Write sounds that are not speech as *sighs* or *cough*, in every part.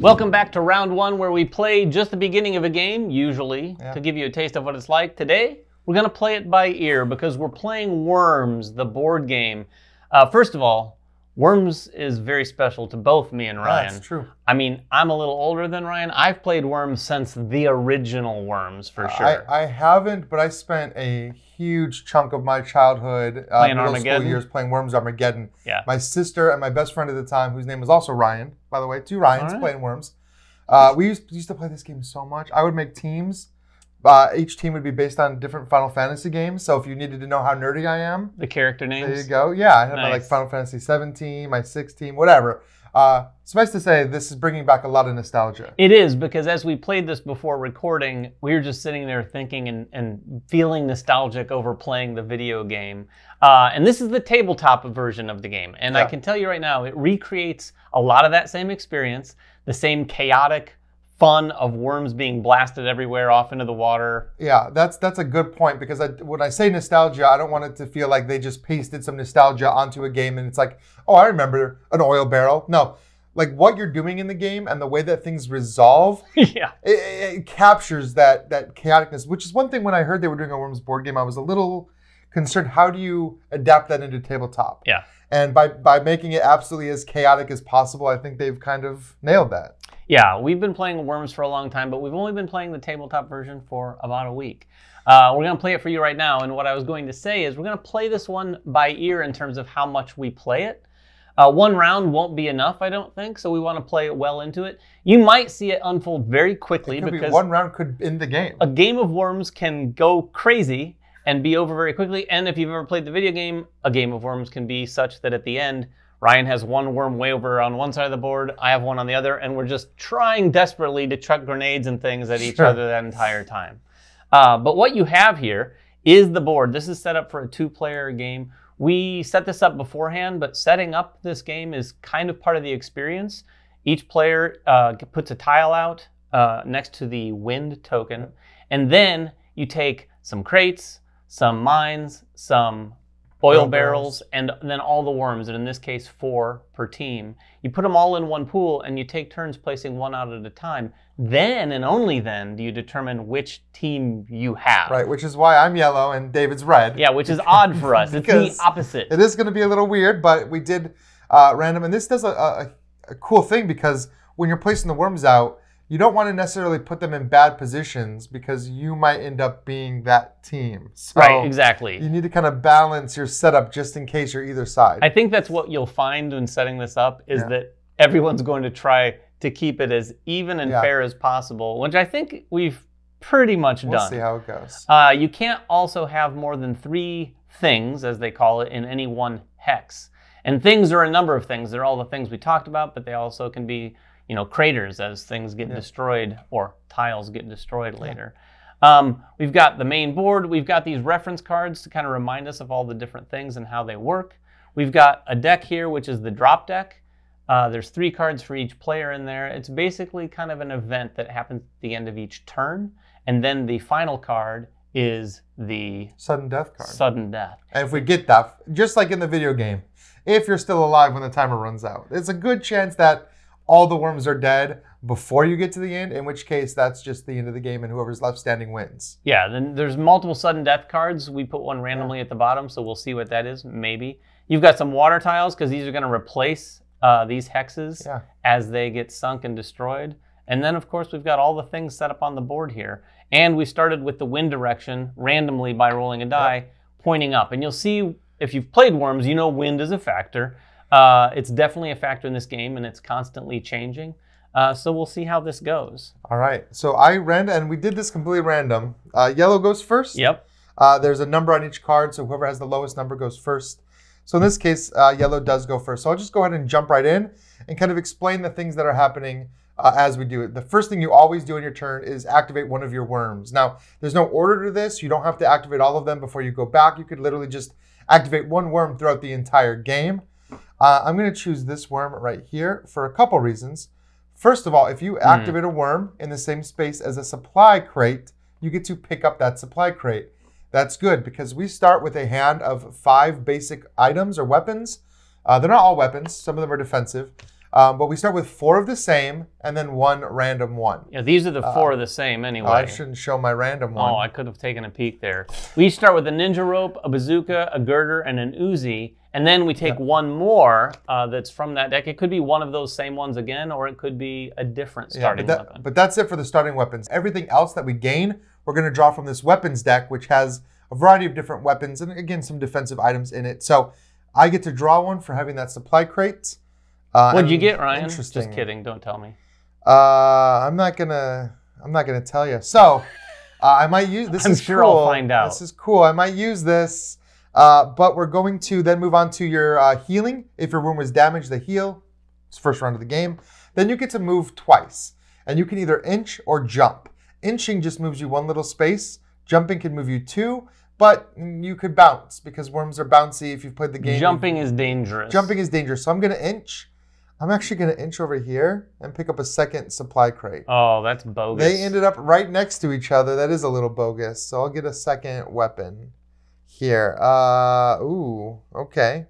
Welcome back to round one, where we play just the beginning of a game, usually, Yeah. to give you a taste of what it's like. Today, we're going to play it by ear because we're playing Worms, the board game. Uh, first of all, Worms is very special to both me and Ryan. That's true. I mean, I'm a little older than Ryan. I've played Worms since the original Worms, for sure. I, I haven't, but I spent a huge chunk of my childhood, uh, Playing middle Armageddon? school years, playing Worms Armageddon. Yeah. My sister and my best friend at the time, whose name was also Ryan, by the way, two Ryans right. playing Worms. Uh, we used, used to play this game so much. I would make teams. Uh, each team would be based on different Final Fantasy games. So if you needed to know how nerdy I am, the character names. there you go. Yeah, I had my like Final Fantasy 17, my 16, whatever. Uh, suffice to say, this is bringing back a lot of nostalgia. It is because as we played this before recording, we were just sitting there thinking and, and feeling nostalgic over playing the video game. Uh, and this is the tabletop version of the game. And I can tell you right now, it recreates a lot of that same experience, the same chaotic fun of worms being blasted everywhere off into the water. Yeah, that's that's a good point because I, when I say nostalgia, I don't want it to feel like they just pasted some nostalgia onto a game and it's like, oh, I remember an oil barrel. No, like what you're doing in the game and the way that things resolve, *laughs* yeah. it, it, it captures that that chaoticness. Which is one thing when I heard they were doing a Worms board game, I was a little concerned. How do you adapt that into tabletop? Yeah. And by by making it absolutely as chaotic as possible, I think they've kind of nailed that. Yeah, we've been playing Worms for a long time, but we've only been playing the tabletop version for about a week. Uh, we're going to play it for you right now, and what I was going to say is we're going to play this one by ear in terms of how much we play it. Uh, one round won't be enough, I don't think, so we want to play it well into it. You might see it unfold very quickly could be because one round could end the game. a game of Worms can go crazy and be over very quickly. And if you've ever played the video game, a game of Worms can be such that at the end, Ryan has one worm way over on one side of the board, I have one on the other, and we're just trying desperately to chuck grenades and things at each Sure. other that entire time. Uh, but what you have here is the board. This is set up for a two player game. We set this up beforehand, but setting up this game is kind of part of the experience. Each player uh, puts a tile out uh, next to the wind token, and then you take some crates, some mines, some oil Oil barrels, and then all the worms, and in this case, four per team. You put them all in one pool, and you take turns placing one out at a time. Then and only then do you determine which team you have. Right, which is why I'm yellow and David's red. Yeah, which is odd for us. It's the opposite. It is going to be a little weird, but we did uh, random, and this does a, a, a cool thing because when you're placing the worms out, you don't want to necessarily put them in bad positions because you might end up being that team. So right, exactly. You need to kind of balance your setup just in case you're either side. I think that's what you'll find when setting this up is Yeah. that everyone's going to try to keep it as even and Yeah. fair as possible, which I think we've pretty much we'll done. see how it goes. Uh, you can't also have more than three things, as they call it, in any one hex. And things are a number of things. They're all the things we talked about, but they also can be, you know, craters as things get Yeah. destroyed or tiles get destroyed later. Um, we've got the main board. We've got these reference cards to kind of remind us of all the different things and how they work. We've got a deck here, which is the drop deck. Uh, there's three cards for each player in there. It's basically kind of an event that happens at the end of each turn. And then the final card is the Sudden death card. sudden death. and if we get that, just like in the video game, if you're still alive when the timer runs out, it's a good chance that all the worms are dead before you get to the end, in which case that's just the end of the game and whoever's left standing wins. Yeah, then there's multiple sudden death cards. We put one randomly at the bottom, so we'll see what that is, maybe. You've got some water tiles because these are going to replace uh, these hexes Yeah. as they get sunk and destroyed. And then, of course, we've got all the things set up on the board here. And we started with the wind direction randomly by rolling a die, pointing up. And you'll see if you've played Worms, you know wind is a factor. Uh, it's definitely a factor in this game, and it's constantly changing. Uh, so we'll see how this goes. All right. So I ran, and we did this completely random. Uh, yellow goes first. Yep. Uh, there's a number on each card, so whoever has the lowest number goes first. So in this case, uh, yellow does go first. So I'll just go ahead and jump right in and kind of explain the things that are happening uh, as we do it. The first thing you always do in your turn is activate one of your worms. Now, there's no order to this. You don't have to activate all of them before you go back. You could literally just activate one worm throughout the entire game. Uh, I'm going to choose this worm right here for a couple reasons. First of all, if you activate a worm in the same space as a supply crate, you get to pick up that supply crate. That's good because we start with a hand of five basic items or weapons. Uh, they're not all weapons, some of them are defensive. Um, but we start with four of the same and then one random one. Yeah, these are the four of the same anyway. Oh, I shouldn't show my random one. Oh, I could have taken a peek there. We start with a ninja rope, a bazooka, a girder, and an Uzi, and then we take one more uh, that's from that deck. It could be one of those same ones again, or it could be a different Yeah, starting but, that- weapon. but that's it for the starting weapons. Everything else that we gain, we're going to draw from this weapons deck, which has a variety of different weapons and again some defensive items in it. So I get to draw one for having that supply crate. Uh, What'd you get, Ryan? Interesting. Just kidding. Don't tell me. Uh, I'm not gonna. I'm not gonna tell you. So uh, I might use this. I'm is sure I'll cool. find out. This is cool. I might use this. Uh, but we're going to then move on to your uh, healing. If your room was damaged, the heal. It's first round of the game. Then you get to move twice, and you can either inch or jump. Inching just moves you one little space. Jumping can move you two, but you could bounce because worms are bouncy. If you've played the game, Jumping is dangerous. Jumping is dangerous. So I'm going to inch. I'm actually going to inch over here and pick up a second supply crate. Oh, that's bogus. They ended up right next to each other. That is a little bogus. So I'll get a second weapon here. Uh, ooh, okay.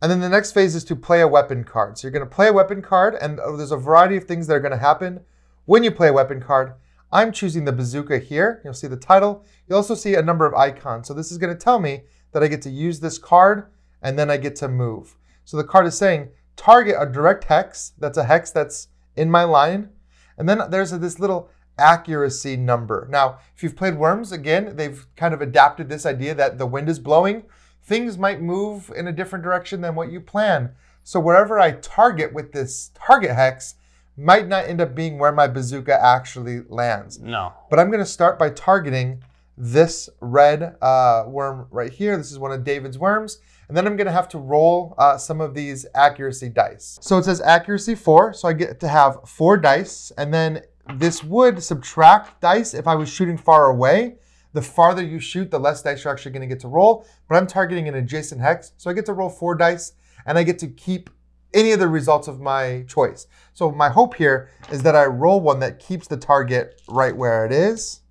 And then the next phase is to play a weapon card. So you're going to play a weapon card, and uh, there's a variety of things that are going to happen when you play a weapon card. I'm choosing the bazooka here. You'll see the title. You'll also see a number of icons. So this is going to tell me that I get to use this card, and then I get to move. So the card is saying target a direct hex. That's a hex that's in my line. And then there's this little accuracy number. Now, if you've played Worms, again, they've kind of adapted this idea that the wind is blowing. Things might move in a different direction than what you plan. So wherever I target with this target hex might not end up being where my bazooka actually lands. no. But I'm going to start by targeting this red uh, worm right here. This is one of David's worms. And then I'm going to have to roll uh, some of these accuracy dice. So it says accuracy four. So I get to have four dice. And then this would subtract dice if I was shooting far away. The farther you shoot, the less dice you're actually going to get to roll. But I'm targeting an adjacent hex. So I get to roll four dice and I get to keep any of the results of my choice. So my hope here is that I roll one that keeps the target right where it is.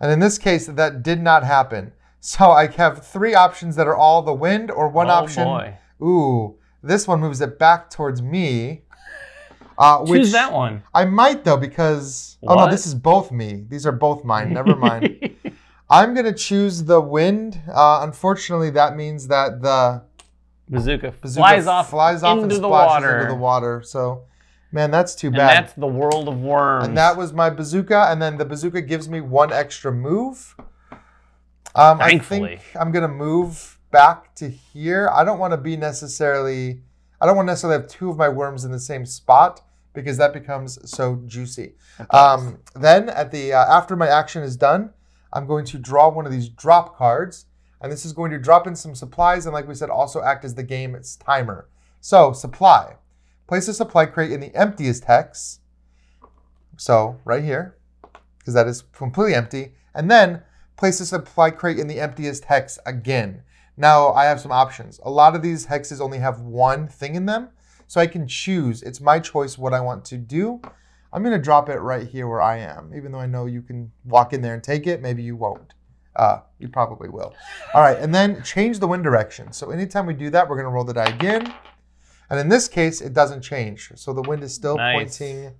And in this case, that did not happen. So I have three options that are all the wind or one oh, option. Boy. Ooh, this one moves it back towards me. Uh, which Choose that one. I might though because oh no, this is both me. These are both mine. Never mind. *laughs* I'm gonna choose the wind. Uh, unfortunately, that means that the bazooka, bazooka flies off flies off into and the water. into the water. So, man, that's too and bad. that's the world of worms. And that was my bazooka, and then the bazooka gives me one extra move. Um, I think I'm gonna move back to here. I don't want to be necessarily. I don't want to necessarily have two of my worms in the same spot because that becomes so juicy. Um, then at the uh, after my action is done, I'm going to draw one of these drop cards, and this is going to drop in some supplies, and like we said, also act as the game's timer. So supply, place the supply crate in the emptiest hex. So right here, because that is completely empty, and then place the supply crate in the emptiest hex again. Now I have some options. A lot of these hexes only have one thing in them, so I can choose. It's my choice what I want to do. I'm gonna drop it right here where I am, even though I know you can walk in there and take it. Maybe you won't. Uh, you probably will. All right, and then change the wind direction. So anytime we do that, we're gonna roll the die again. And in this case, it doesn't change. So the wind is still Nice. pointing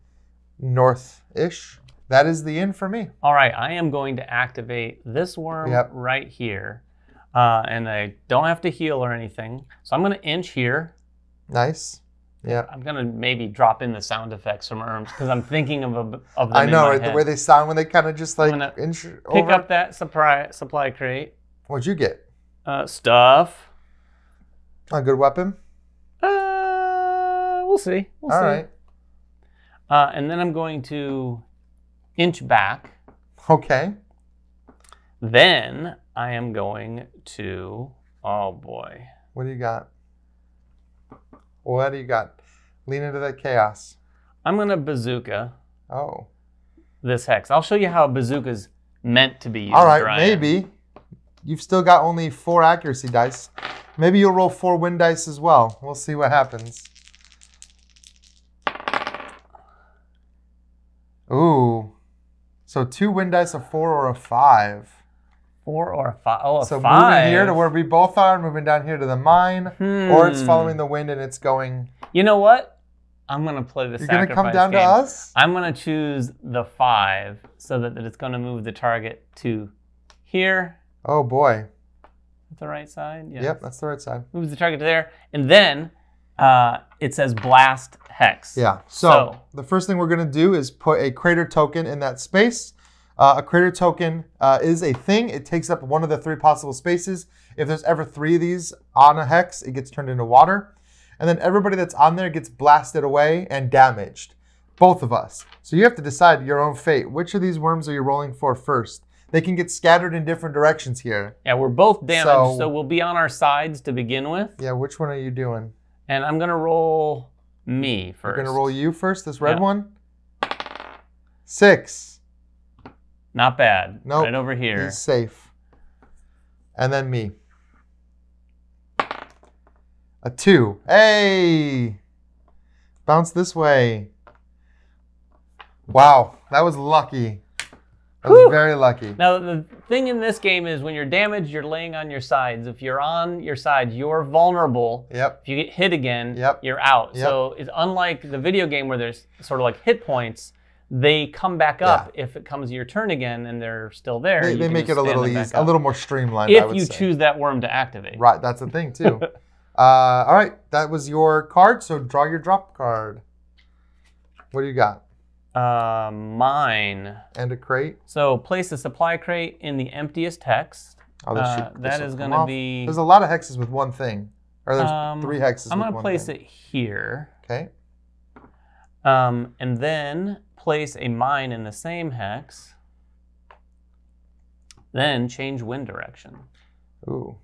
north-ish. That is the end for me. All right, I am going to activate this worm Yep. right here. Uh, and I don't have to heal or anything. So I'm going to inch here. Nice. Yeah. I'm going to maybe drop in the sound effects from Worms because I'm thinking of, a, of them I know, right? The way they sound when they kind of just like gonna inch Pick over. up that supply, supply crate. What'd you get? Uh, stuff. A good weapon. We'll see. We'll All see. right. Uh, and then I'm going to inch back. Okay. Then I am going to, oh boy. What do you got? What do you got? Lean into that chaos. I'm going to bazooka Oh. this hex. I'll show you how a bazooka's meant to be used. All right, Ryan. maybe. You've still got only four accuracy dice. Maybe you'll roll four wind dice as well. We'll see what happens. Ooh. So two wind dice, a four or a five. Four or a five? Oh, a So five. moving here to where we both are, moving down here to the mine, or it's Hmm. following the wind and it's going. You know what? I'm gonna play the You're gonna come down game. to us. I'm gonna choose the five so that, that it's gonna move the target to here. Oh boy. The right side. Yes. Yep, that's the right side. Moves the target to there, and then uh, it says blast hex. Yeah. So, So- the first thing we're gonna do is put a crater token in that space. Uh, a crater token uh, is a thing. It takes up one of the three possible spaces. If there's ever three of these on a hex, it gets turned into water. And then everybody that's on there gets blasted away and damaged. Both of us. So you have to decide your own fate. Which of these worms are you rolling for first? They can get scattered in different directions here. Yeah, we're both damaged, So- so, we'll be on our sides to begin with. Yeah, which one are you doing? And I'm gonna roll me 1st We're gonna roll you first, this red Yeah. one. Six. Not bad. Nope. Right over here. He's safe. And then me. A two. Hey! Bounce this way. Wow, that was lucky. That was Whew. very lucky. Now the thing in this game is when you're damaged, you're laying on your sides. If you're on your sides, you're vulnerable. Yep. If you get hit again, Yep. you're out. Yep. So it's unlike the video game where there's sort of like hit points. They come back up if it comes your turn again and they're still there. They, they make it a little easy, a little more streamlined. I If you say. choose that worm to activate. Right, that's the thing too. *laughs* uh, all right, that was your card. So draw your drop card. What do you got? Uh, mine. And a crate. So place a supply crate in the emptiest hex. Oh, Uh, that is gonna be- There's a lot of hexes with one thing, or there's Um, three hexes. I'm gonna place thing. it here. Okay. Um, and then place a mine in the same hex. Then change wind direction. Ooh.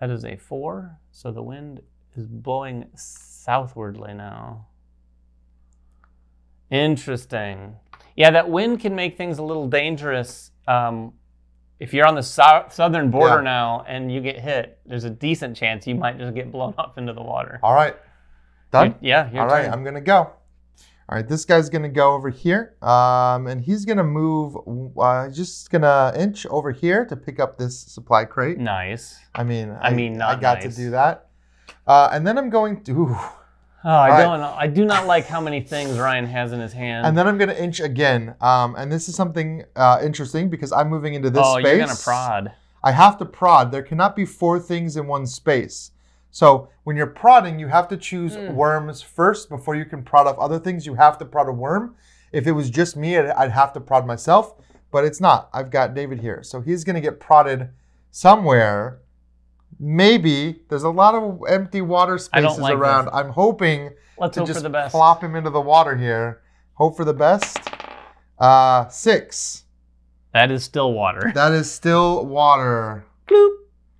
That is a four, so the wind is blowing southwardly now. Interesting. Yeah, that wind can make things a little dangerous. Um, if you're on the sou- southern border Yeah. now and you get hit, there's a decent chance you might just get blown *laughs* off into the water. All right. Done. Your- yeah, All right. I'm gonna go. All right, this guy's gonna go over here, um, and he's gonna move. Uh, just gonna inch over here to pick up this supply crate. Nice. I mean, I mean, I got nice. to do that. Uh, and then I'm going to, ooh, Oh, I right. don't know. I do not like how many things Ryan has in his hand. and then I'm gonna inch again. Um, and this is something uh, interesting because I'm moving into this oh, space. you're gonna prod. I have to prod. There cannot be four things in one space. So when you're prodding, you have to choose Hmm. worms first before you can prod off other things. You have to prod a worm. If it was just me, I'd, I'd have to prod myself, but it's not. I've got David here. So he's going to get prodded somewhere. Maybe there's a lot of empty water spaces like around. this. I'm hoping Let's to hope just for the best. plop him into the water here. Hope for the best. Uh, six. That is still water. That is still water. Bloop.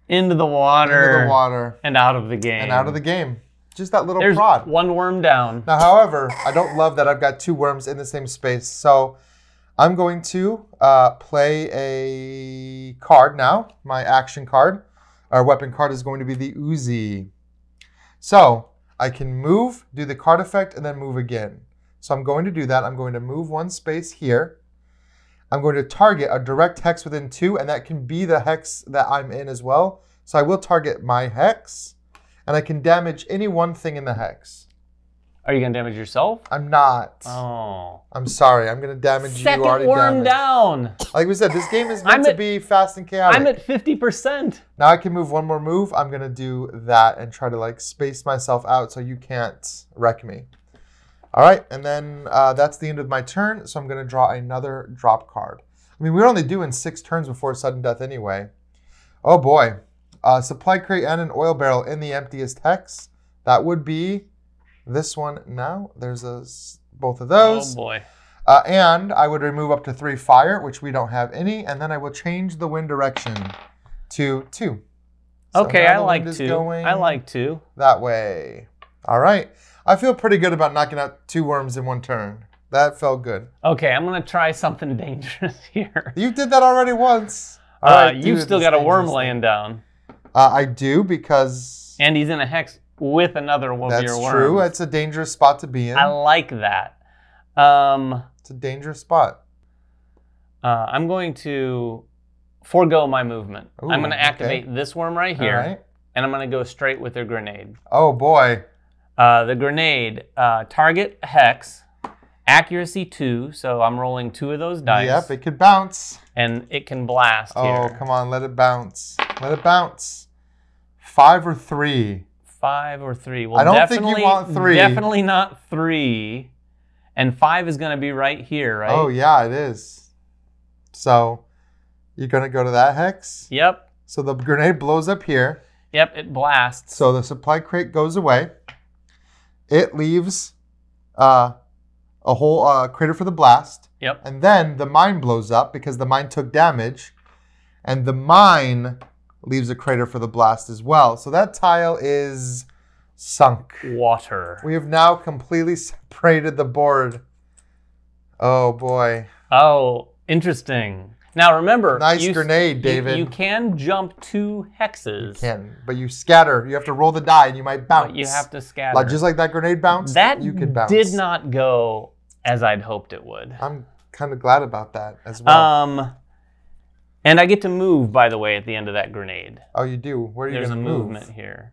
Into the water. Into the water. And out of the game. and out of the game. Just that little There's prod. one worm down. Now, however, I don't love that I've got two worms in the same space. So I'm going to uh, play a card now. My action card, our weapon card is going to be the Uzi. So I can move, do the card effect, and then move again. So I'm going to do that. I'm going to move one space here. I'm going to target a direct hex within two, and that can be the hex that I'm in as well. So I will target my hex, and I can damage any one thing in the hex. Are you gonna damage yourself? I'm not. Oh. I'm sorry. I'm going to damage you Second already worm damaged. down. Like we said, this game is *sighs* meant I'm to be fast and chaotic. I'm at 50%. now I can move one more move. I'm going to do that and try to like space myself out so you can't wreck me. All right, and then uh, that's the end of my turn. So I'm going to draw another drop card. I mean, we're only doing six turns before sudden death anyway. Oh boy. Uh, supply crate and an oil barrel in the emptiest hex. That would be this one now. There's a, both of those. Oh boy. Uh, and I would remove up to three fire, which we don't have any, and then I will change the wind direction to two. So Okay, I like two. I like two. that way. All right. I feel pretty good about knocking out two worms in one turn. That felt good. Okay, I'm gonna try something *laughs* dangerous here. You did that already once. All Uh, right, you've still got a worm thing. laying down, Uh, I do because and he's in a hex with another one of that's your worms. true. It's a dangerous spot to be in. I like that. Um, It's a dangerous spot. uh, I'm going to forego my movement. I'm going to okay. activate this worm right here, right. and I'm going to go straight with the grenade. Oh boy. Uh, the grenade, uh, target hex, accuracy two, so I'm rolling two of those dice, Yep, it could bounce. and it can blast Oh, here. come on, let it bounce. Let it bounce. Five or three. Five or three. Well, I don't think you definitely, want three. Definitely not three. And five is going to be right here, right? Oh yeah, it is. So you're gonna go to that hex. Yep. So the grenade blows up here. Yep. It blasts. So the supply crate goes away. It leaves uh, a whole uh, crater for the blast. Yep. And then the mine blows up because the mine took damage. And the mine leaves a crater for the blast as well. So that tile is sunk. Water. We have now completely *laughs* separated the board. Oh boy. Oh, interesting. Now remember, Nice you, grenade, David. You, can jump two hexes, Can but you scatter. You have to roll the die and you might bounce. but you have to scatter. like just like that grenade bounce. that you could bounce. did not go as I'd hoped it would. I'm kind of glad about that as well. Um, and I get to move, by the way, at the end of that grenade. oh, you do. Where are you There's a going to move? movement here.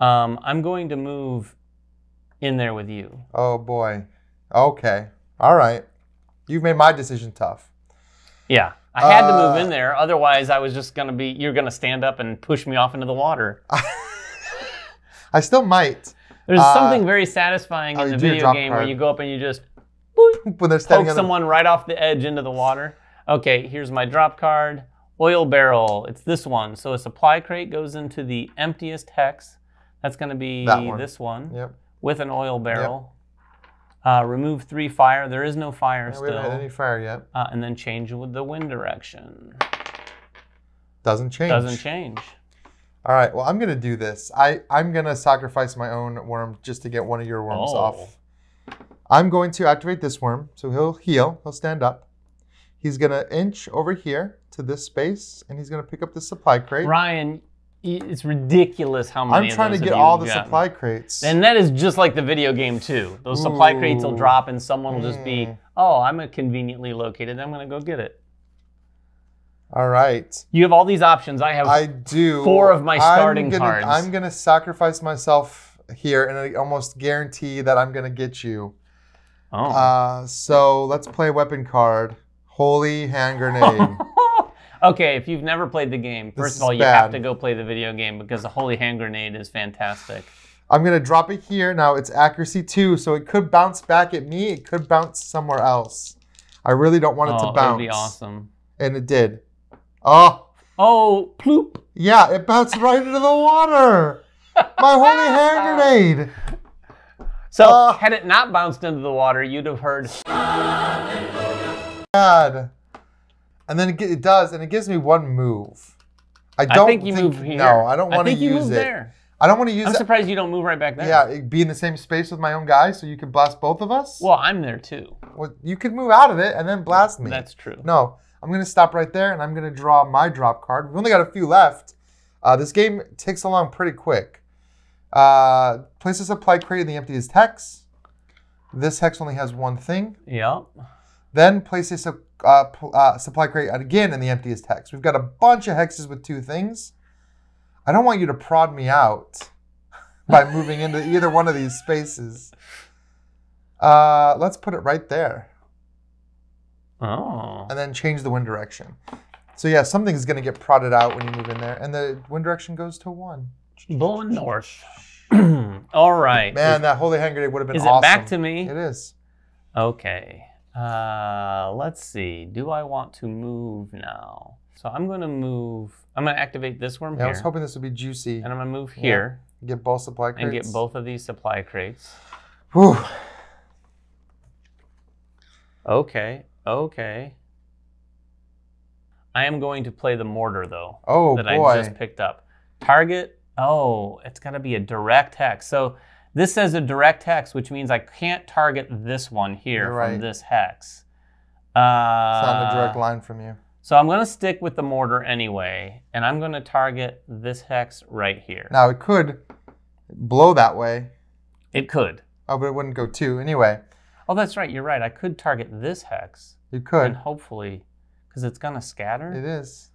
Um, I'm going to move in there with you. Oh boy. Okay. All right. You've made my decision tough. Yeah, I had to move Uh, in there. Otherwise, I was just gonna be. You're gonna stand up and push me off into the water. *laughs* I still might There's Uh, something very satisfying oh, in the video game where you go up and you just *laughs* when they're standing poke on the someone right off the edge into the water. Okay, here's my drop card. Oil barrel. It's this one. So a supply crate goes into the emptiest hex. That's going to be That one. this one Yep. with an oil barrel. Uh, remove three fire. There is no fire Yeah, we haven't had still. any fire yet. Uh, and then change with the wind direction. Doesn't change. Doesn't change. All right. Well, I'm gonna do this. I I'm gonna sacrifice my own worm just to get one of your worms Oh. off. I'm going to activate this worm, so he'll heal. He'll stand up. He's gonna inch over here to this space, and he's gonna pick up the supply crate. Ryan, it's ridiculous how many. I'm trying to get all the gotten. supply crates. And that is just like the video game too. Those supply crates will drop, and someone will just be, Mm. "Oh, I'm a conveniently located. I'm going to go get it." all right. You have all these options. I have. I do. Four of my I'm starting gonna, cards. I'm gonna sacrifice myself here, and I almost guarantee that I'm gonna get you. oh. Uh, so let's play a weapon card. Holy hand grenade. *laughs* okay, if you've never played the game, first of all, you have to go play the video game because the Holy Hand Grenade is fantastic. I'm gonna drop it here. Now it's accuracy two, so it could bounce back at me. It could bounce somewhere else. I really don't want it oh, to bounce. that'd be awesome. And it did. Oh, Oh, ploop! yeah, it bounced right into the water. *laughs* My holy hand grenade. So, Uh. had it not bounced into the water, you'd have heard. God. And then it, it does, and it gives me one move. I don't I think you move here. No, I don't want to think you use move it. there. I don't want to use I'm surprised you don't move right back there. Yeah, it- be in the same space with my own guy, so you can blast both of us. Well, I'm there too. Well, you could move out of it and then blast me. That's true. No, I'm going to stop right there and I'm going to draw my drop card. We've only got a few left. Uh, this game ticks along pretty quick. Uh, place a supply crate in the emptiest hex. This hex only has one thing. Yep. Then place a uh, uh, supply crate again in the emptiest hex. We've got a bunch of hexes with two things. I don't want you to prod me out *laughs* by moving into either one of these spaces. Uh, let's put it right there Oh. and then change the wind direction. So yeah, something's going to get prodded out when you move in there, and the wind direction goes to one. Blowing *clears throat* north. *clears throat* All right. Man, that holy hand grenade would have been is awesome. it back to me? It is. Okay. Uh, let's see. Do I want to move now? So I'm going to move. I'm going to activate this worm Yeah, I was hoping this would be juicy. and I'm going to move here Get both supply crates. and get both of these supply crates. Whew. Okay. Okay. I am going to play the mortar though. Oh that boy. I just picked up. Target. Oh, it's got to be a direct hex. So this says a direct hex, which means I can't target this one here You're from right. this hex. Uh, it's not a direct line from you. So I'm going to stick with the mortar anyway, and I'm going to target this hex right here. Now it could blow that way. It could. Oh, but it wouldn't go two. Anyway, Oh, that's right. You're right. I could target this hex, you could. and hopefully, because it's going to scatter. It is.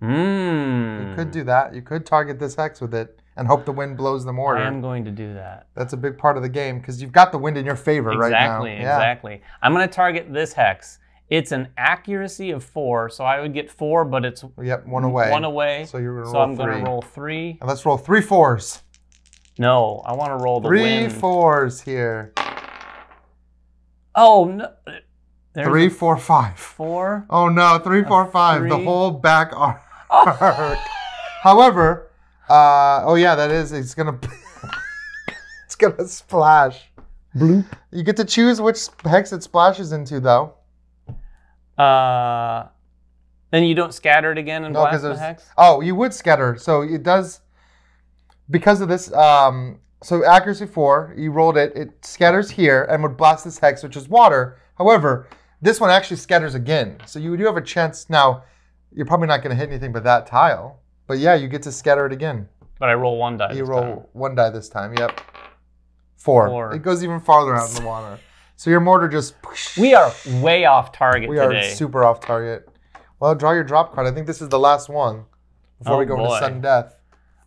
Mmm. You could do that. You could target this hex with it and hope the wind blows them mortar. I am going to do that. That's a big part of the game because you've got the wind in your favor right now. Exactly, exactly. I'm going to target this hex. It's an accuracy of four, so I would get four, but it's Yep, one away. one away. So you're gonna So roll I'm going three. to roll three. And let's roll three fours. No, I want to roll the Three wind. fours here. Oh no! There's Three, a four, Oh no, three, four, five. The whole back oh. arc. *laughs* However, uh, oh yeah, that is. It's gonna. *laughs* it's gonna splash. Bloop. You get to choose which hex it splashes into, though. Uh, then you don't scatter it again and No, blast 'cause the hex. Oh, you would scatter. So it does because of this. Um, so accuracy four, you rolled it. It scatters here and would blast this hex, which is water. However, this one actually scatters again. So you do have a chance. Now, you're probably not going to hit anything but that tile. But yeah, you get to scatter it again. But I roll one die. You roll time. one die this time. Yep. Four. Four. It goes even farther out in the water. So your mortar just. We are way off target We are super off target. Well, draw your drop card. I think this is the last one before Oh, we go boy. into sudden death.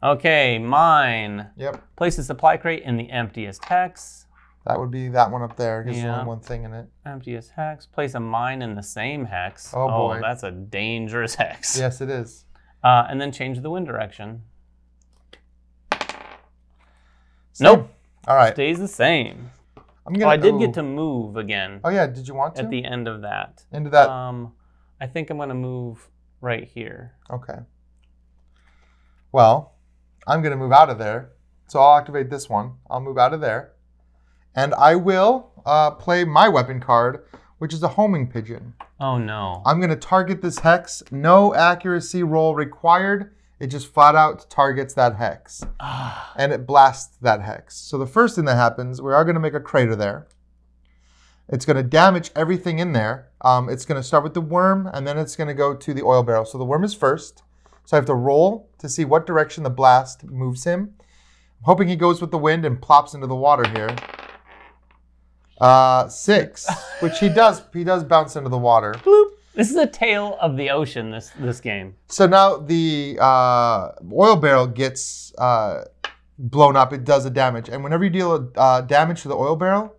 Okay, mine. Yep. Place the supply crate in the emptiest hex. That would be that one up there. There's Yeah. only one thing in it. Emptiest hex. Place a mine in the same hex. Oh, boy. Oh, that's a dangerous *laughs* hex. Yes, it is. Uh, and then change the wind direction. Same. Nope. All right. Stays the same. I'm Oh, gonna. I did ooh. get to move again Oh yeah. Did you want to? at the end of that. Into that. Um, I think I'm gonna move right here. okay. Well, I'm gonna move out of there. So I'll activate this one. I'll move out of there, and I will uh, play my weapon card, which is a homing pigeon. Oh no. I'm going to target this hex. No accuracy roll required. It just flat out targets that hex. Ah, And it blasts that hex. So the first thing that happens, we are going to make a crater there. It's going to damage everything in there. Um, it's going to start with the worm, and then it's going to go to the oil barrel. So the worm is first. So I have to roll to see what direction the blast moves him. I'm hoping he goes with the wind and plops into the water here. Uh, six, which he does. He does bounce into the water. bloop. This is a tale of the ocean. This this game. So now the uh, oil barrel gets uh, blown up. It does a damage, and whenever you deal uh, damage to the oil barrel,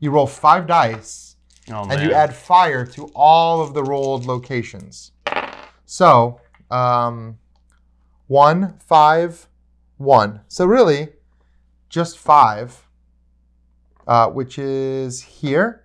you roll five dice, Oh and you add fire to all of the rolled locations. So um, one, five, one. So really, just five, uh, which is here.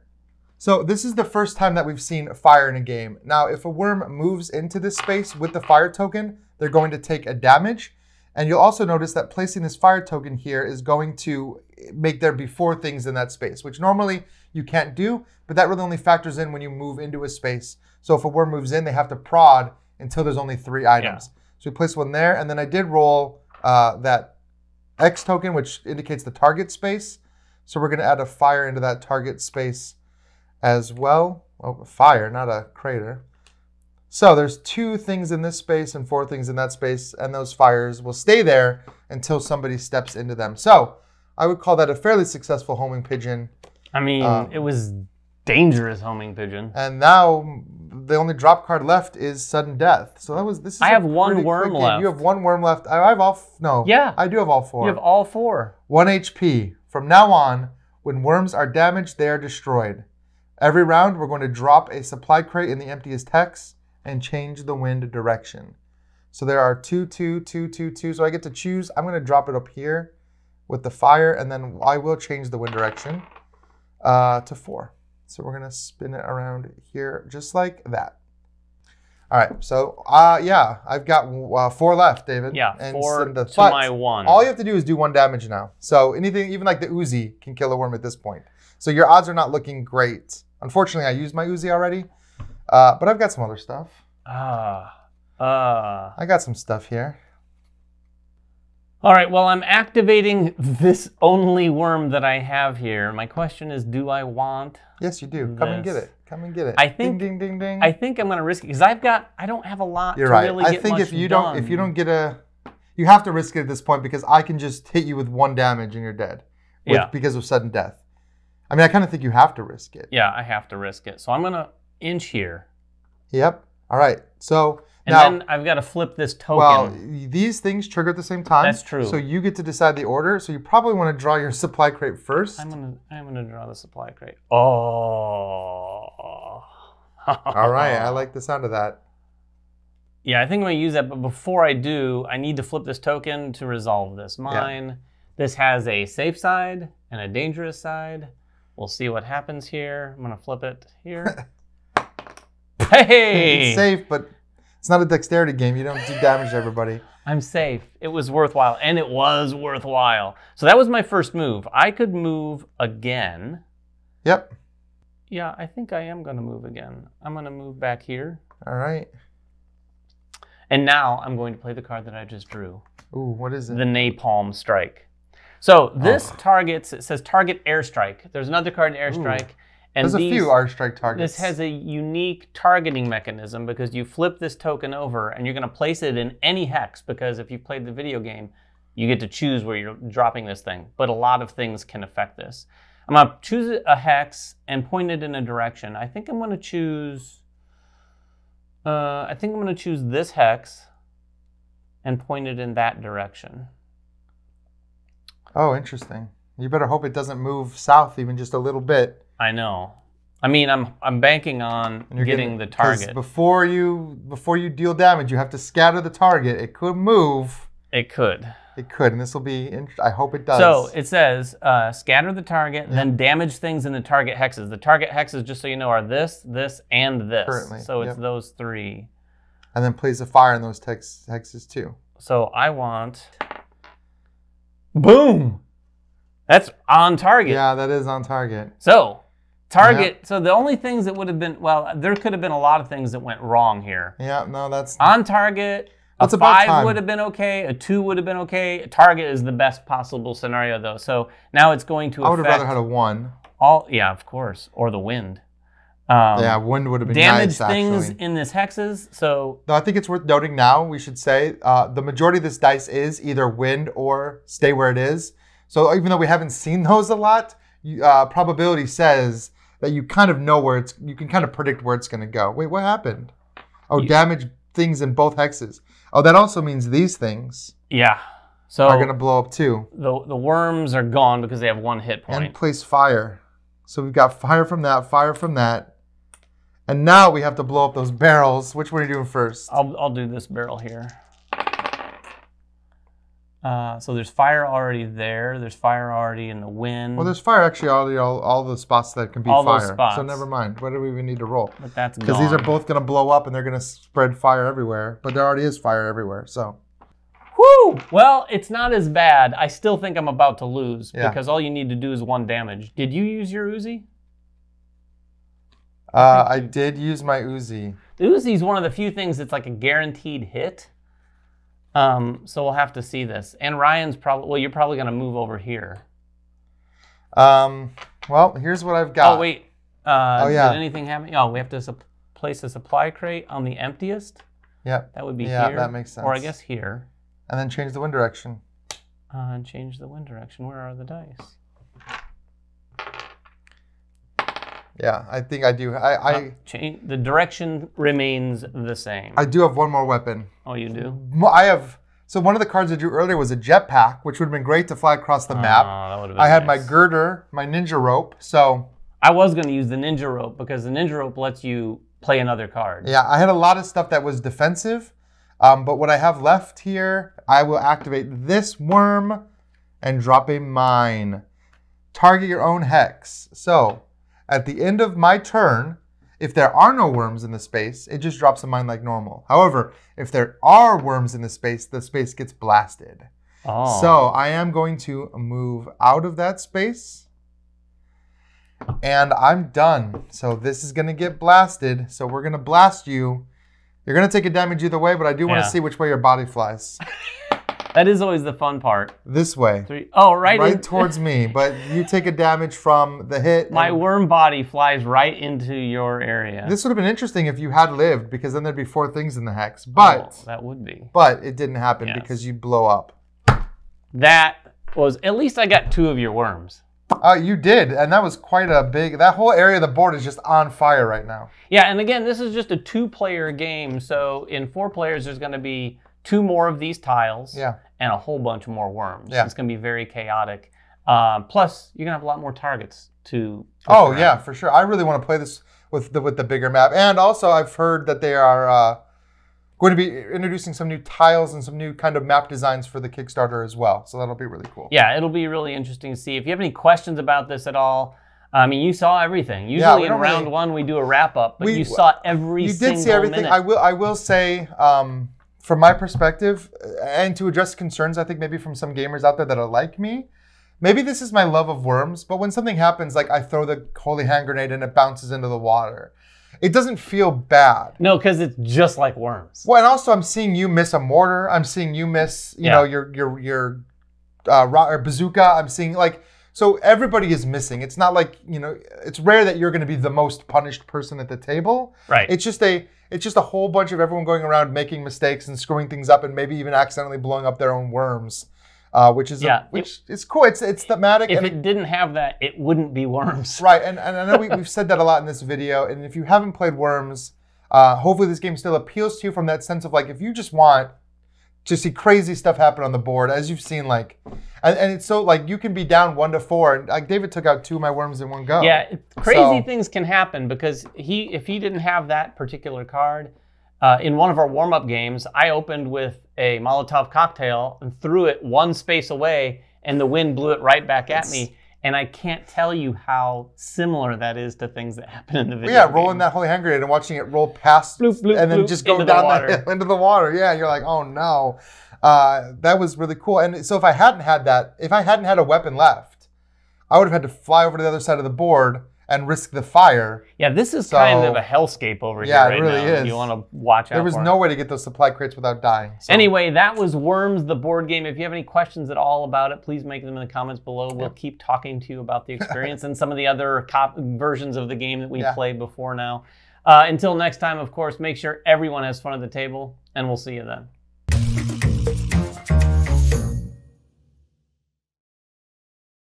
So this is the first time that we've seen fire in a game. Now, if a worm moves into this space with the fire token, they're going to take a damage. And you'll also notice that placing this fire token here is going to make there be four things in that space, which normally you can't do, but that really only factors in when you move into a space. So if a worm moves in, they have to prod until there's only three items. So we place one there, and then I did roll uh, that X token, which indicates the target space. So we're going to add a fire into that target space as well. Oh, fire, not a crater. So there's two things in this space and four things in that space, and those fires will stay there until somebody steps into them. So I would call that a fairly successful homing pigeon. I mean, Um, it was dangerous homing pigeon. And now the only drop card left is sudden death. So that was this. Is I have one worm left. You have one worm left. I I have all. F- no. Yeah. I do have all four. You have all four. 1 HP. From now on, when worms are damaged, they are destroyed. Every round, we're going to drop a supply crate in the emptiest hex and change the wind direction. So there are two, two, two, two, two. So I get to choose. I'm going to drop it up here with the fire, and then I will change the wind direction uh, to four. So we're going to spin it around here just like that. All right. So uh, yeah, I've got uh, four left, David. Yeah, And four the- to but- my one. all you have to do is do one damage now. So anything, even like the Uzi, can kill a worm at this point. So your odds are not looking great. Unfortunately, I used my Uzi already, uh, but I've got some other stuff. Ah. Ah. I got some stuff here. All right, well, I'm activating this only worm that I have here. My question is do I want? Yes, you do. Come and get it. Come and get it. I think- Ding, ding, ding, ding. I think I'm going to risk it because I've got, I don't have a lot You're to right. really I think if you done. don't, if you don't get a, you have to risk it at this point because I can just hit you with one damage and you're dead. With, Yeah. Because of sudden death. I mean, I kind of think you have to risk it. Yeah, I have to risk it. So I'm going to inch here. Yep. All right. So And Now- then I've got to flip this token. Well, these things trigger at the same time. That's true. So you get to decide the order. So you probably want to draw your supply crate first. I'm gonna I'm gonna draw the supply crate. Oh. All right, I like the sound of that. Yeah, I think I'm gonna use that, but before I do, I need to flip this token to resolve this. Mine. This has a safe side and a dangerous side. We'll see what happens here. I'm gonna flip it here. *laughs* hey! It's safe, but it's not a dexterity game. You don't do damage to everybody. I'm safe. It was worthwhile, and it was worthwhile. So that was my first move. I could move again. Yep. Yeah, I think I am gonna move again. I'm gonna move back here. All right. And now I'm going to play the card that I just drew. Ooh, what is it? the napalm strike. So this oh. targets. It says target airstrike. There's another card in airstrike, and There's a few airstrike targets. This has a unique targeting mechanism because you flip this token over and you're going to place it in any hex. Because if you played the video game, you get to choose where you're dropping this thing. But a lot of things can affect this. I'm going to choose a hex and point it in a direction. I think I'm going to choose. Uh, I think I'm going to choose this hex and point it in that direction. Oh, interesting. You better hope it doesn't move south even just a little bit. I know. I mean, I'm I'm banking on you're getting the target. Before you before you deal damage, you have to scatter the target. It could move. It could. It could, and this will be. Int- I hope it does. So it says uh, scatter the target, then damage things in the target hexes. The target hexes, just so you know, are this, this, and this. Currently, so it's yep. those three. and then place a fire in those hexes too. So I want. Boom. That's on target. Yeah, that is on target. So target. So the only things that would have been well, there could have been a lot of things that went wrong here. Yeah, no, that's On target. A That's about five would have been okay. A two would have been okay. A target is the best possible scenario, though. So now it's going to I would have rather had a one. all. Yeah, of course, or the wind. Um, yeah, wind would have been damage nice things actually. in this hexes. So No, I think it's worth noting now. We should say uh, the majority of this dice is either wind or stay where it is. So even though we haven't seen *laughs* those a lot, you, uh, probability says that you kind of know where it's. You can kind of predict where it's going to go. Wait, what happened? Oh, damage things in both hexes. Oh, that also means these things yeah. So are going to blow up too. the the worms are gone because they have one hit point. And place fire. So we've got fire from that, fire from that. And now we have to blow up those barrels. Which one are you doing first? I'll I'll do this barrel here. Uh, so there's fire already there. There's fire already in the wind. Well, there's fire actually already all, all the spots that can be All those fire. So never mind. What do we even need to roll? but that's Because these are both going to blow up and they're going to spread fire everywhere. But there already is fire everywhere. So Whew! Well, it's not as bad. I still think I'm about to lose Yeah. because all you need to do is one damage. Did you use your Uzi? uh, I did use my Uzi. The Uzi is one of the few things that's like a guaranteed hit. Um, so we'll have to see this. And Ryan's probably well, you're probably gonna move over here. Um, well, here's what I've got. Oh wait. Uh, Oh, yeah. Did anything happen? Oh, we have to place a supply crate on the emptiest. Yep. That would be Yeah, here. that makes sense. Or I guess here. And then change the wind direction. Uh, and change the wind direction. Where are the dice? Yeah, I think I do. I, I, Change the direction remains the same. I do have one more weapon. oh, you do. I have. So one of the cards I drew earlier was a jetpack, which would have been great to fly across the map. Oh, that would've been I had my girder, my ninja rope. So I was going to use the ninja rope because the ninja rope lets you play another card. yeah, I had a lot of stuff that was defensive. Um, but what I have left here, I will activate this worm and drop a mine. Target your own hex. So at the end of my turn, if there are no worms in the space, it just drops a mine like normal. However, if there are worms in the space, the space gets blasted. Oh. So I am going to move out of that space. And I'm done. So this is going to get blasted. So we're going to blast you. You're going to take a damage either way, but I do want to Yeah. see which way your body flies. *laughs* that is always the fun part. This way. Three. Oh, right. Right in- towards me. *laughs* But you take a damage from the hit. my worm body flies right into your area. This would have been interesting if you had lived, because then there'd be four things in the hex. But Oh, that would be. but it didn't happen Yes. because you blow up. That was at least I got two of your worms. Uh, you did, and that was quite a big. That whole area of the board is just on fire right now. Yeah, and again, this is just a two-player game. So in four players, there's going to be two more of these tiles Yeah. and a whole bunch more worms. Yeah. It's going to be very chaotic. Um, plus, you're going to have a lot more targets to. Oh around. yeah, for sure. I really want to play this with the with the bigger map, and also I've heard that they are uh, going to be introducing some new tiles and some new kind of map designs for the Kickstarter as well. So that'll be really cool. Yeah, it'll be really interesting to see. If you have any questions about this at all, I mean, you saw everything. Usually we in round really- one, we do a wrap up, but We- you saw every you did see everything. minute. I will. I will say, um, from my perspective, uh, and to address concerns, I think maybe from some gamers out there that are like me. Maybe this is my love of worms, but when something happens, like I throw the holy hand grenade and it bounces into the water, it doesn't feel bad. No, because it's just like worms. Well, and also I'm seeing you miss a mortar. I'm seeing you miss, you Yeah. know, your your your uh, ro- or bazooka. I'm seeing like so everybody is missing. It's not like you know, it's rare that you're going to be the most punished person at the table. Right. It's just a it's just a whole bunch of everyone going around making mistakes and screwing things up and maybe even accidentally blowing up their own worms, uh, which is a- Yeah, which is cool. It's it's thematic if and it didn't have that, it wouldn't be worms. *laughs* Right, and, and I know we, we've said that a lot in this video. And if you haven't played Worms, uh, hopefully this game still appeals to you from that sense of like if you just want to see crazy stuff happen on the board, as you've seen, like, and, and it's so like you can be down one to four, and like David took out two of my worms in one go. Yeah, crazy So- things can happen because he, if he didn't have that particular card, uh, in one of our warm-up games, I opened with a Molotov cocktail and threw it one space away, and the wind blew it right back at It's- me. And I can't tell you how similar that is to things that happen in the Well, video. yeah, rolling that holy hand grenade and watching it roll past Bloop, bloop, and then bloop just go into the down water. that hill into the water. Yeah, you're like, oh no. Uh, that was really cool. And so if I hadn't had that, if I hadn't had a weapon left, I would have had to fly over to the other side of the board and risk the fire. Yeah, this is So- kind of a hellscape over Yeah, it here right really now. is. You want to watch out. There was for it. no way to get those supply crates without dying. So- Anyway, that was Worms, the board game. If you have any questions at all about it, please make them in the comments below. We'll keep talking to you about the experience and some of the other cop- versions of the game that we've Yeah. played before now. Uh, until next time, of course, make sure everyone has fun at the table, and we'll see you then.